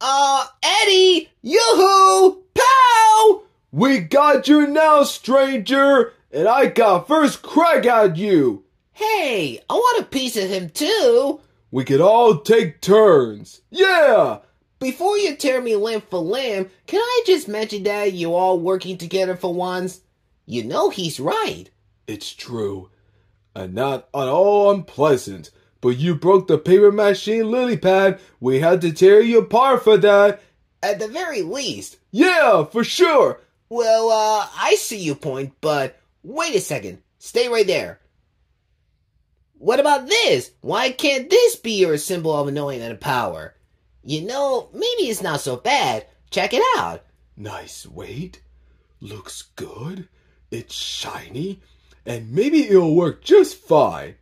Uh, Eddie! Yoo-hoo! Pow! We got you now, stranger, and I got first crack at you. Hey, I want a piece of him too. We could all take turns. Yeah! Before you tear me limb for limb, can I just mention that you all working together for once? You know he's right. It's true. And not at all unpleasant. But you broke the papier-mâché lily pad. We had to tear you apart for that. At the very least. Yeah, for sure. Well, uh, I see your point, but wait a second. Stay right there. What about this? Why can't this be your symbol of annoying and power? You know, maybe it's not so bad. Check it out. Nice weight. Looks good. It's shiny. And maybe it'll work just fine.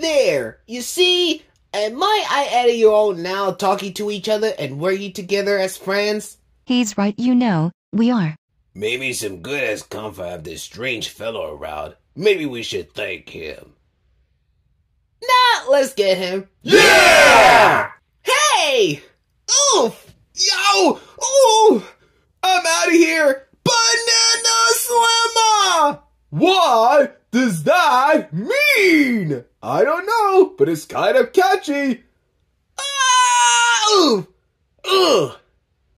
There, you see? Am I, I and you all now talking to each other and were working together as friends? He's right, you know, we are. Maybe some good has come from this strange fellow around. Maybe we should thank him. Nah, let's get him. Yeah! Hey! Oof! Yo! Ooh! I'm out of here! Banana Slammer! What does that mean? I don't know, but it's kind of catchy.